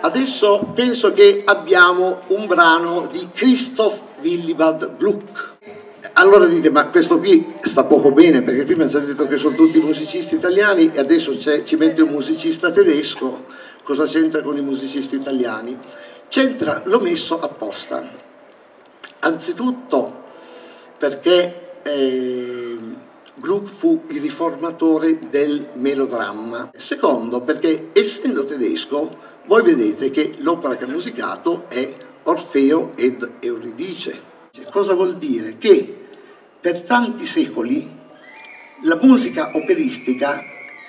Adesso penso che abbiamo un brano di Christoph Willibald Gluck. Allora dite, ma questo qui sta poco bene perché prima ci ha detto che sono tutti musicisti italiani e adesso ci mette un musicista tedesco, cosa c'entra con i musicisti italiani? C'entra, l'ho messo apposta. Anzitutto perché eh, Gluck fu il riformatore del melodramma. Secondo perché essendo tedesco voi vedete che l'opera che ha musicato è Orfeo ed Euridice. Cosa vuol dire? Che per tanti secoli la musica operistica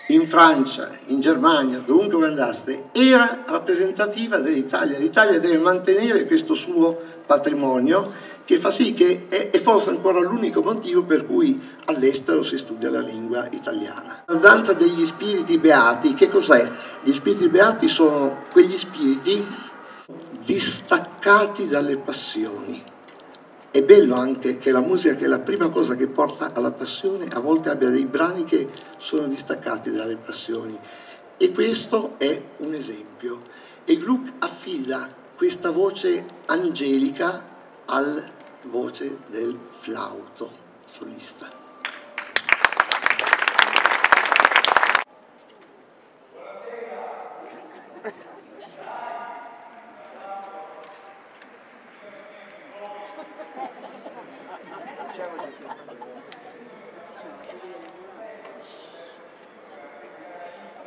in Francia, in Germania, dovunque andaste, era rappresentativa dell'Italia. L'Italia deve mantenere questo suo patrimonio che fa sì che è, è forse ancora l'unico motivo per cui all'estero si studia la lingua italiana. La danza degli spiriti beati, che cos'è? Gli spiriti beati sono quegli spiriti distaccati dalle passioni. È bello anche che la musica, che è la prima cosa che porta alla passione, a volte abbia dei brani che sono distaccati dalle passioni. E questo è un esempio. E Gluck affida questa voce angelica al voce del flauto solista.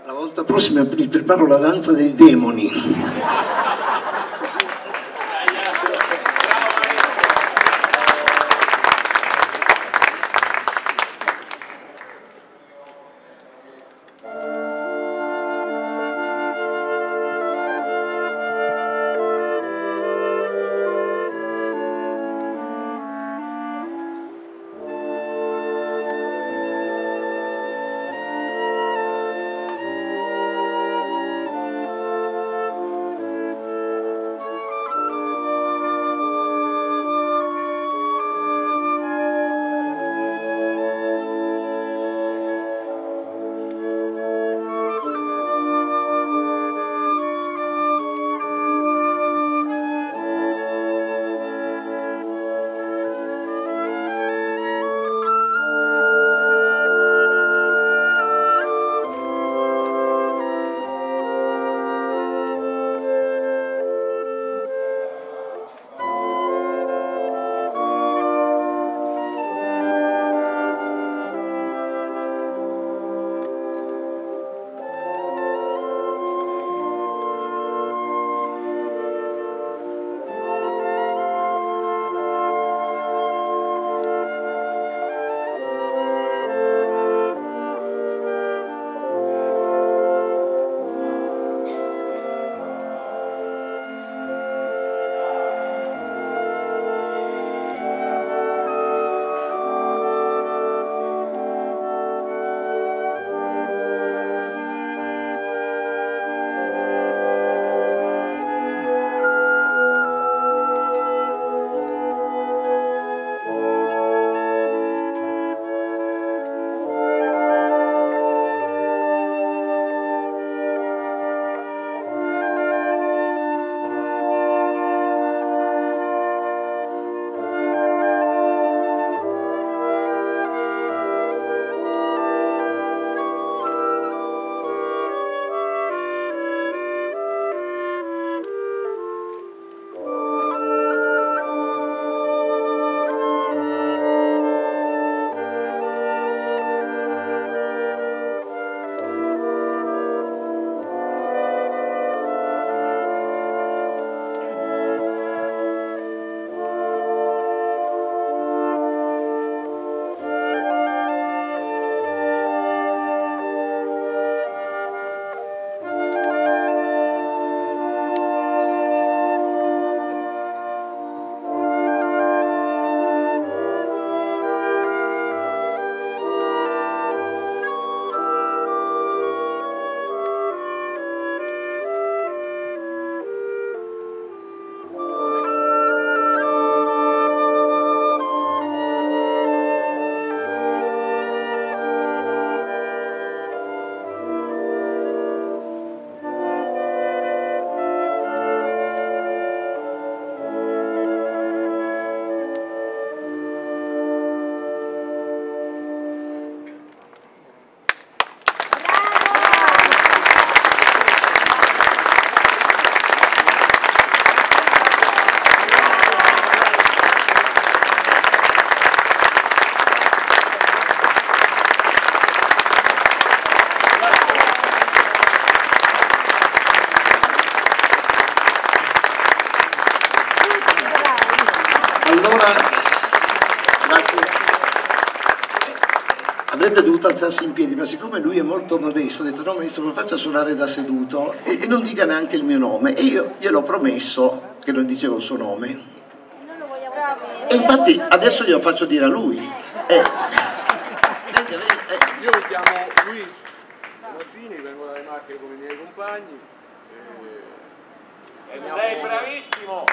La volta prossima vi preparo la danza dei demoni. Avrebbe dovuto alzarsi in piedi, ma siccome lui è molto modesto, ho detto no maestro lo faccia suonare da seduto e, e non dica neanche il mio nome. E io gliel'ho promesso che non dicevo il suo nome. E infatti adesso glielo faccio dire a lui. Eh. Io mi chiamo Luigi Massini, vengo dalle Marche come i miei compagni. E sei bravissimo!